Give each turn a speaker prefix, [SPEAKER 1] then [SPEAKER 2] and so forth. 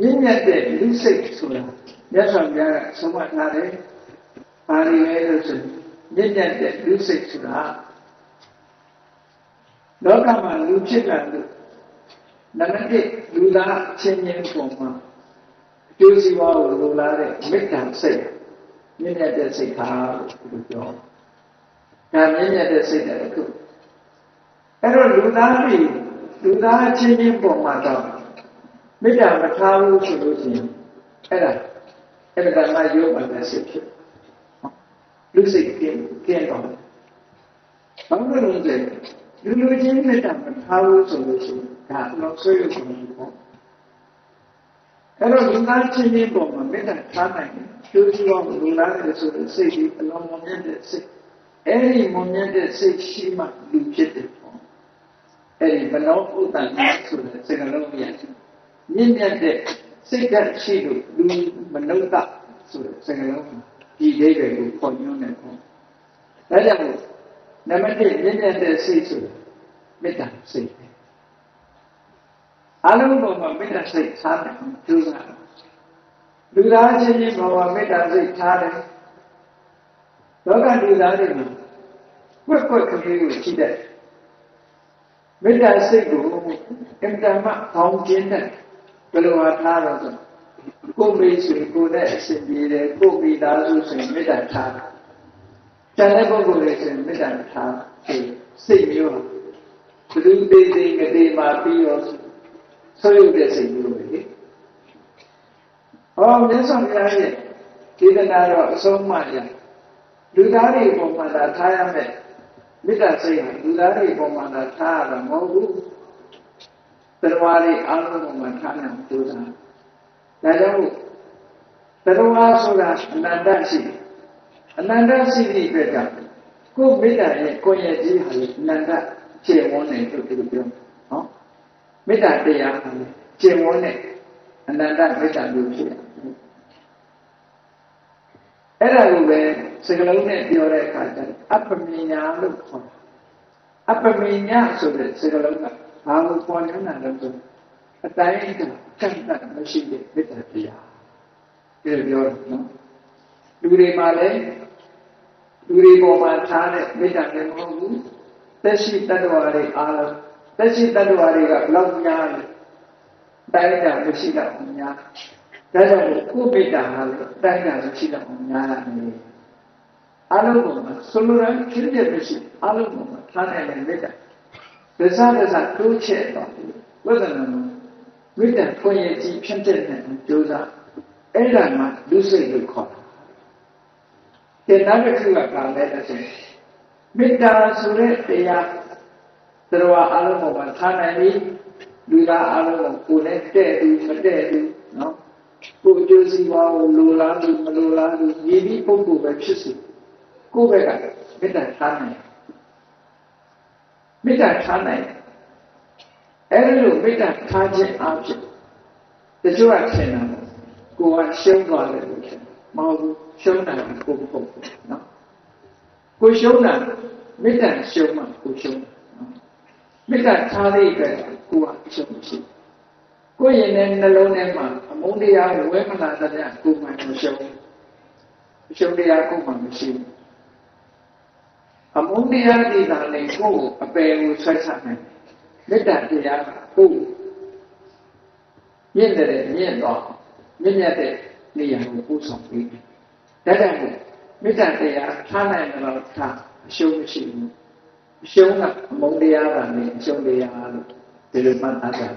[SPEAKER 1] မြင့်မြတ်တဲ့လူစိတ်ဆိုတာမြတ်စွာဘုရားကဆုံးမထားတယ်။ပါဠိလဲလို့ဆိုမြင့်မြတ်တဲ့လူစိတ်ဆိုတာလောကမှာလူဖြစ်တာလို့နမတိလူသားချင်းချင်းပုံမှာအကျိုးစီးပွားကိုလိုလားတဲ့မေတ္တာစိတ်မြင့်မြတ်တဲ့စိတ်ထားလို့ပြောဒါမြင့်မြတ်တဲ့စိတ်တဲ့အခုအဲ့တော့လူသားတွေလူသားချင်းချင်းပုံမှာတော့ မေတ္တာမထားဘူးဆိုလို့ရှိရင်အဲ့ဒါအဲ့ဒါကမှရုပ်ပါတဲ့စိတ်ဖြစ်လူစိတ်ကင်းကင်းတော့ဘာလို့လဲဆိုလူလူချင်းမေတ္တာမထားဘူးဆိုလို့ရှိရင်ဒါတော့ဆွေးရကုန်ပြီပေါ့အဲ့တော့လူသားချင်းချင်းပုံမှာမေတ္တာထားနိုင်တယ်ကျိုးစီးပွားကိုလူလားတယ်ဆိုတဲ့စိတ်ကြီးအလုံးမမြတ်တဲ့စိတ်အဲ့ဒီမမြတ်တဲ့စိတ်ရှိမှလူဖြစ်တယ်ပေါ့အဲ့ဒီမနောဥဒ္ဒနာဆိုတဲ့စကားလုံးကြီး မြင့်မြတ်တဲ့စိတ်ကရှိလို့လူမနုဿဆိုတဲ့စကားလုံးဒီလေးတွေကိုပေါ်ညွှန်းနေပေါ့ဒါကြောင့်နံပါတ်1မြင့်မြတ်တဲ့စိတ်ဆိုမေတ္တာစိတ်အလုံးစုံမှာမေတ္တာစိတ်ထားတယ်ကျိုးစားလူသားချင်းချင်းဘဝမေတ္တာစိတ်ထားတယ်လောကလူသားတွေမှာကွက်ကွက်ကလေးကိုရှိတဲ့မေတ္တာစိတ်ကိုအင်တာမပေါင်းခြင်းနဲ့ ဘယ်လိုအားထားတော့ဆိုကိုယ်မေးဆိုကိုယ်နဲ့အစဉ်ပြေတယ်ကိုယ်မိသားစုဆိုရင်မေတ္တာထားတယ်ကျန်တဲ့ပုဂ္ဂိုလ်တွေဆိုရင်မေတ္တာထားစိတ်မျိုးဘုသူသေးသေးငတေမှာပြီးတော့ဆွေးရုပ်တဲ့စိတ်မျိုးပဲလေဟောမြတ်စွာဘုရားရဲ့ဒေသနာတော့အဆုံးမှရလူသားတွေပုံမှန်သာထားရမယ်မေတ္တာစိတ်ဟာလူသားတွေပုံမှန်သာထားရတာမဟုတ်ဘူး တရားတွေအားလုံးပုံမှန်ထားနိုင်ကြိုးစားဒါကြောင့်တရားဆိုတာအနန္တရှိအနန္တရှိသည့်အတွက်ကကိုယ်မေတ္တာရဲ့ကိုယ်ရဲ့ကြီးဟာအနန္တခြေဝန်းနေလို့ပြောနော်မေတ္တာတရားဟာခြေဝန်းနေအနန္တမေတ္တာလို့ဖြစ်တယ်အဲ့ဒါကိုပဲစကလုံးနဲ့ပြောတဲ့အခါကျအပ္ပမညာလို့ခေါ်တယ်အပ္ပမညာဆိုတဲ့စကလုံးက ဘာကိုပေါ်နေတာလဲဆိုအတိုင်းကကန့်တတ်မရှိတဲ့မေတ္တာတရားဒီလိုပြောတယ်နော်လူတွေမှာလည်းလူတွေပေါ်မှာထားတဲ့မေတ္တာလည်းမဟုတ်ဘူးသက်ရှိတ attva တွေအားလုံးသက်ရှိတ attva တွေကဘယ်လောက်များလဲတိုင်းတာမရှိတော့များဒါကြောင့်ကိုယ်မေတ္တာဟာလည်းတိုင်းတာမရှိတော့များတာနေအလုံးစုံမှာဆိုလိုတာဖြစ်တဲ့မရှိအလုံးစုံမှာထားနိုင်တဲ့မေတ္တာ ဒသဒသတိုးချက်တော့ဝိသနာမှာမေတ္တာဖွင့်ရကြီးဖြစ်တဲ့နဲ့ကြိုးစားအဲ့ဒါမှလူစိတ်လို့ခေါ်တာ။ဒီနောက်တစ်ခုကဘာလဲဆိုမေတ္တာဆိုတဲ့တရားတရားအလုံးမှာထားနိုင်ပြီလူသားအလုံးကိုကိုယ်နဲ့တဲ့သူမတဲ့သူနော်ကိုယ်ကျိုးစီးပွားကိုလိုလားသူမလိုလားသူရည်ပြီးပုဂ္ဂိုလ်ပဲဖြစ်စီကိုယ်ဘက်ကမေတ္တာထားနိုင် မေတ္တာထားနိုင်အဲ့လိုမေတ္တာထားခြင်းအဖြစ်တချို့ကထင်တာကိုယ်ကရှုံးသွားတယ်လို့ထင်မဟုတ်ဘူးရှုံးတာကိုယ်မဟုတ်ဘူးနော်ကိုရှုံးတာမေတ္တာရှုံးမှကိုရှုံးနော်မေတ္တာထားတဲ့အတွက်ကိုယ်ကရှုံးရှိကိုယ်ရင်တဲ့နှလုံးထဲမှာအမုန်းတရားဝဲမလာတဲ့ကိုယ်မှမရှုံးရှုံးတရားကိုယ်မှမရှိဘူး အမုန်းတရားဒီသာလေကိုယ်အပယ်ကိုဆွဲချနိုင်မေတ္တာတရားကကိုယ်မြင့်တယ်မြင့်တော့မြင့်မြတ်တဲ့နေရာကိုပို့ဆောင်ပေးတယ်ဒါကြောင့်မေတ္တာတရားထားနိုင်တော့ထားအရှုံးမရှိဘူးအရှုံးကအမုန်းတရားကနေအရှုံးတရားလို့ဒီလိုမှတ်သားကြတယ်